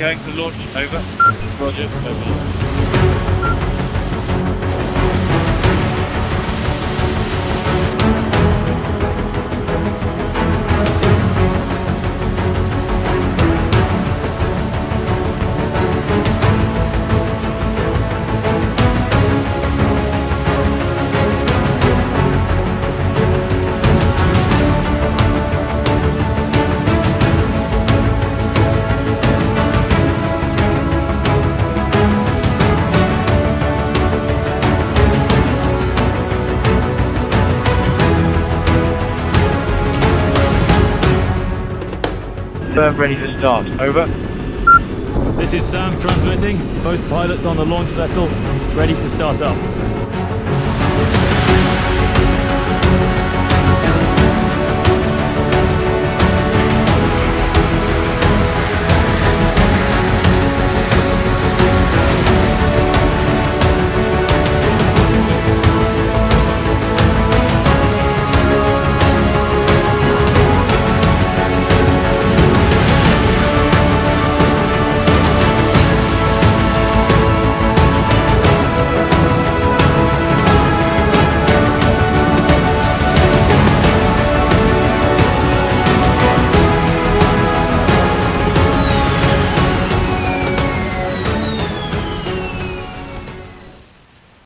going to launch. Over. Roger. Over. Firm ready to start. Over. This is Sam transmitting. Both pilots on the launch vessel ready to start up.